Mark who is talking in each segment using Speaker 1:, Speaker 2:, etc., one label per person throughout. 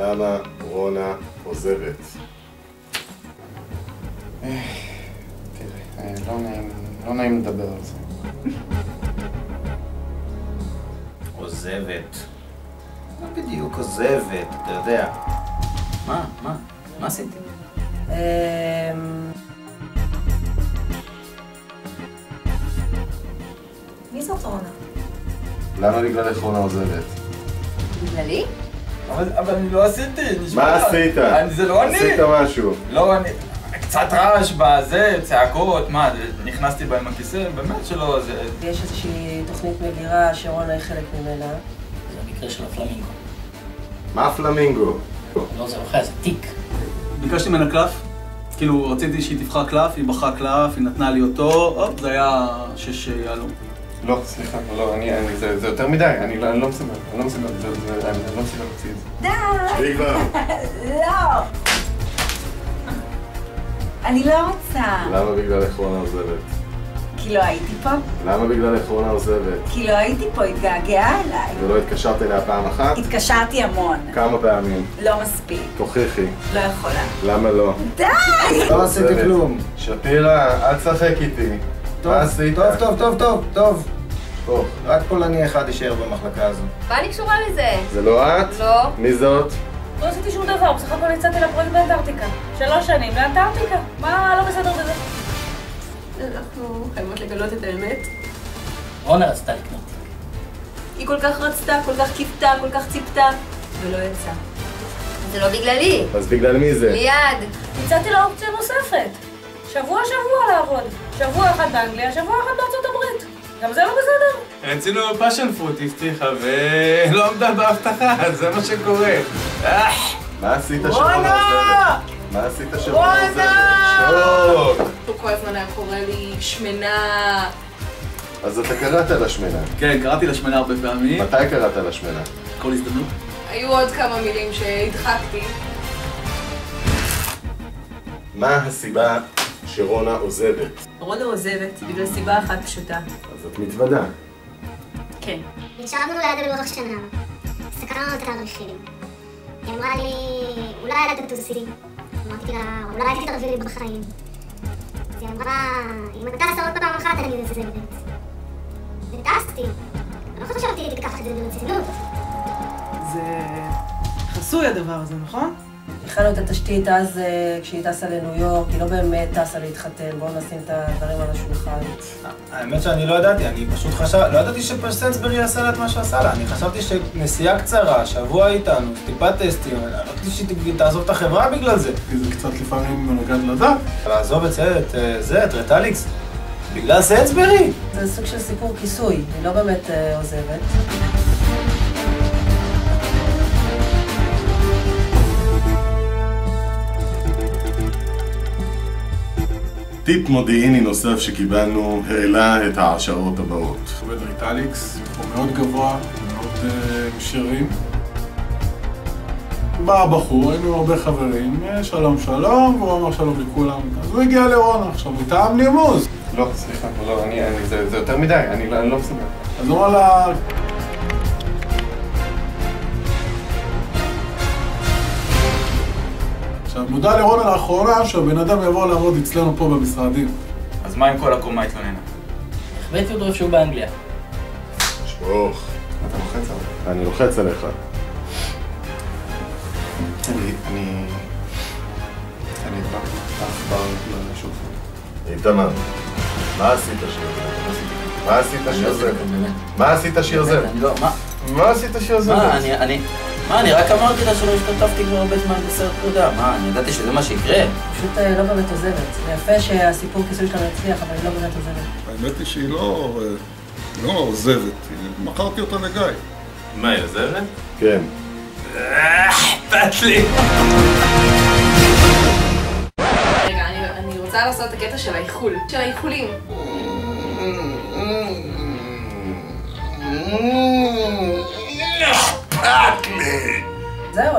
Speaker 1: למה רונה עוזבת?
Speaker 2: תראה, אה, לא נעים, לא נעים לדבר על זה.
Speaker 3: עוזבת. מה בדיוק עוזבת, אתה יודע. מה? מה? מה עשיתי?
Speaker 4: אמ, מי זאת רונה?
Speaker 1: למה בגללך רונה עוזבת?
Speaker 4: בגללי?
Speaker 5: אבל, אבל אני לא עשיתי, נשמע...
Speaker 1: מה עשית?
Speaker 5: אני, זה לא אני.
Speaker 1: עשית משהו.
Speaker 5: לא, אני... קצת רעש בזה, צעקות, מה, נכנסתי בה עם הכיסא? באמת שלא, זה...
Speaker 4: יש איזושהי תוכנית מגירה שרונה היא חלק ממנה.
Speaker 3: זה המקרה של הפלמינגו.
Speaker 1: מה פלמינגו?
Speaker 3: לא, זה לא חיה, זה תיק.
Speaker 6: ביקשתי ממנה קלף, כאילו רציתי שהיא תבחר קלף, היא בחרה קלף, היא נתנה לי אותו, הופ, זה היה שש יהלום.
Speaker 2: לא, סליחה, לא, אני, אני, זה, זה יותר מדי, אני לא, אני לא מסוגל, אני לא מסוגל, זה, זה, אני לא מסוגל להוציא את זה.
Speaker 1: כבר.
Speaker 4: לא! אני לא רוצה.
Speaker 1: למה בגללך רונה עוזבת?
Speaker 4: כי לא הייתי פה?
Speaker 1: למה בגללך רונה עוזבת?
Speaker 4: כי לא הייתי פה, התגעגעה אליי.
Speaker 1: ולא התקשרת אליה פעם אחת?
Speaker 4: התקשרתי המון.
Speaker 1: כמה פעמים?
Speaker 4: לא מספיק.
Speaker 1: תוכיחי.
Speaker 4: לא יכולה.
Speaker 1: למה לא?
Speaker 4: די!
Speaker 2: לא עשיתי כלום.
Speaker 1: שפירא, אל תשחק איתי.
Speaker 2: טוב? טוב, טוב, טוב, טוב, טוב.
Speaker 1: טוב.
Speaker 2: רק פולני אחד יישאר במחלקה הזו.
Speaker 7: מה אני קשורה לזה?
Speaker 1: זה לא את?
Speaker 7: לא.
Speaker 1: מי זאת?
Speaker 8: לא עשיתי שום דבר, בסך הכל יצאתי לפרויקט באנטארקטיקה. שלוש שנים לאנטארקטיקה. מה לא בסדר בזה?
Speaker 7: אנחנו חייבות לגלות את האמת.
Speaker 3: רונה רצתה לקנות.
Speaker 7: היא כל כך רצתה, כל כך קיוותה, כל כך ציפתה, ולא יצא. זה לא בגללי.
Speaker 1: אז בגלל מי זה?
Speaker 7: ליד.
Speaker 8: הצעתי לה אופציה נוספת. שבוע שבוע לעבוד. שבוע אחד באנגליה, שבוע אחד בארצות הברית. גם זה לא בסדר.
Speaker 5: רצינו passion fruit הבטיחה ולא עמדה בהבטחה, זה מה שקורה.
Speaker 1: מה עשית שרונה עוזבת? מה עשית שרונה עוזבת? שוק!
Speaker 7: הוא כל הזמן היה קורא לי שמנה.
Speaker 1: אז אתה קראת לשמנה.
Speaker 6: כן, קראתי לשמנה הרבה פעמים,
Speaker 1: מתי קראת לשמנה?
Speaker 6: כל הזדמנות.
Speaker 7: היו עוד כמה מילים שהדחקתי.
Speaker 1: מה הסיבה שרונה עוזבת?
Speaker 7: רונה עוזבת בגלל סיבה אחת פשוטה.
Speaker 1: אז את מתוודה.
Speaker 7: כן.
Speaker 9: ישבנו ליד הלוח שנה, הסתכלנו על התאריכים. היא אמרה לי, אולי אתה תטוסי. אמרתי לה, אולי תתערבי לי בחיים. אז היא אמרה, אם אתה טסה עוד פעם אחת אני עוזבת. וטסתי. לא חשבתי תיקח את זה ברצינות.
Speaker 10: זה חסוי הדבר הזה, נכון?
Speaker 4: הכנו את התשתית אז אה, כשהיא טסה לניו יורק, היא לא באמת טסה להתחתן, בואו נשים את הדברים על השולחן.
Speaker 5: האמת שאני לא ידעתי, אני פשוט חשב... לא ידעתי שפרסנסברי יעשה לה את מה שעשה לה. אני חשבתי שנסיעה קצרה, שבוע איתנו, טיפה טסטים, לא ידעתי שהיא תעזוב את החברה בגלל זה.
Speaker 6: כי זה קצת לפעמים מנוגד לדת.
Speaker 5: לעזוב את זה, את אה, זה, את רטליקס, בגלל סנסברי.
Speaker 4: זה סוג של סיפור כיסוי, היא לא באמת אה, עוזבת.
Speaker 1: טיפ מודיעיני נוסף שקיבלנו העלה את ההעשרות הבאות.
Speaker 6: עובד ריטליקס, הוא מאוד גבוה, מאוד uh, שירים. בא הבחור, היינו הרבה חברים, "אה, שלום שלום, והוא אמר שלום לכולם. אז הוא הגיע לרונה עכשיו, מטעם לימוז.
Speaker 2: לא, סליחה, לא, אני, אני, זה, זה יותר מדי, אני, לא- אני לא מסוגל.
Speaker 6: אז הוא אמר לה, עכשיו, נודע לרונה לאחרונה שהבן אדם יבוא לעבוד אצלנו פה במשרדים.
Speaker 5: אז מה אם כל הקומה התלוננה?
Speaker 3: החבאתי אותו איפשהו באנגליה.
Speaker 1: שפוך.
Speaker 2: אתה לוחץ עליי.
Speaker 1: אני לוחץ עליך.
Speaker 2: אני, אני... אני העכבר לשולחן.
Speaker 1: איתמר, מה עשית שהיא מה עשית עוזבת? מה עשית?
Speaker 3: אני לא, מה?
Speaker 1: מה עשית שהיא
Speaker 3: מה,
Speaker 1: עוזבת?
Speaker 3: אני, אני... מה, אני רק אמרתי לה שלא השתתפתי כבר הרבה זמן בסרט פרידה. מה, אני ידעתי שזה מה שיקרה.
Speaker 4: פשוט אה, לא באמת עוזבת. זה יפה שהסיפור כיסוי שלנו הצליח, אבל היא לא באמת עוזבת.
Speaker 11: האמת היא שהיא לא... אה, לא עוזבת, מכרתי אותה לגיא.
Speaker 2: מה, היא עוזרת?
Speaker 1: כן.
Speaker 2: אכפת לי.
Speaker 12: רגע, אני, אני רוצה לעשות את הקטע של האיחול. של האיחולים.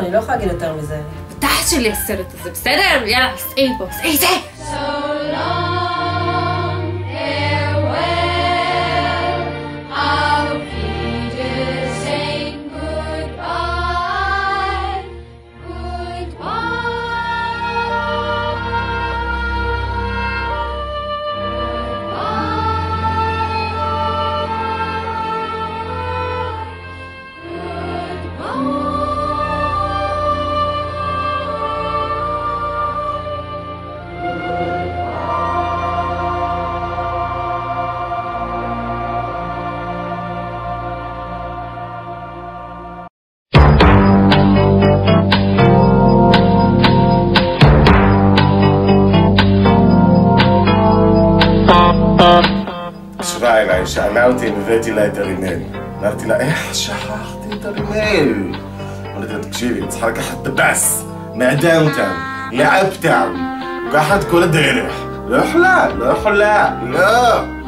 Speaker 4: אני לא יכולה להגיד יותר מזה.
Speaker 7: בתחת שלי הסרט הזה, בסדר? יאללה, סעי פה, סעי זה!
Speaker 1: אליי, שאלה אותי אם הבאתי לה את הרימל. אמרתי לה, איך שכחתי את הרימל? אמרתי לה, תקשיבי, צריכה לקחת את הבאס מהדאונטאון לאפטאון, לקחת כל הדרך. לא יכולה, לא יכולה, לא.